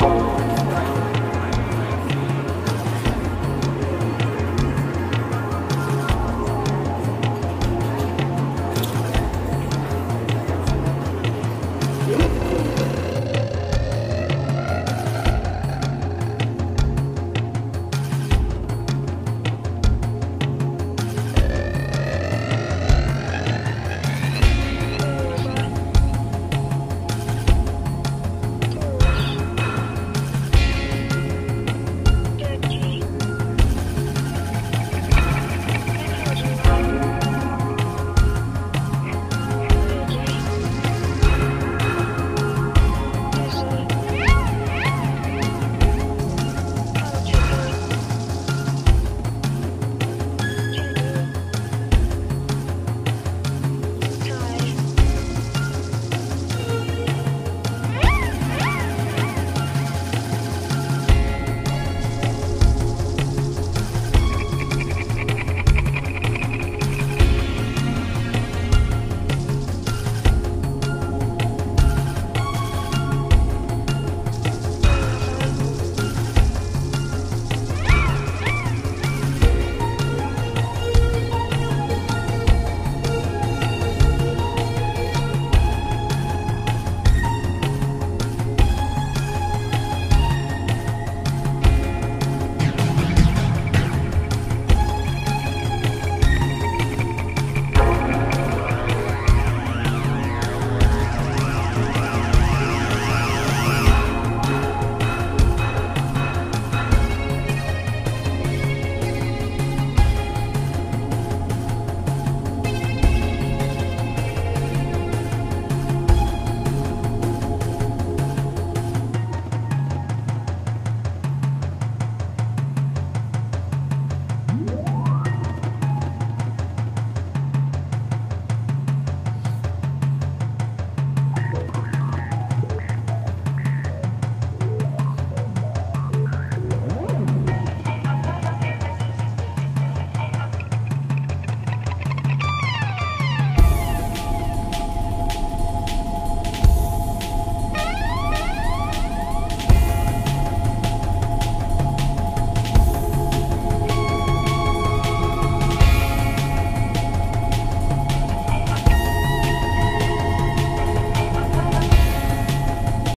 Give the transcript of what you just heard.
Bye.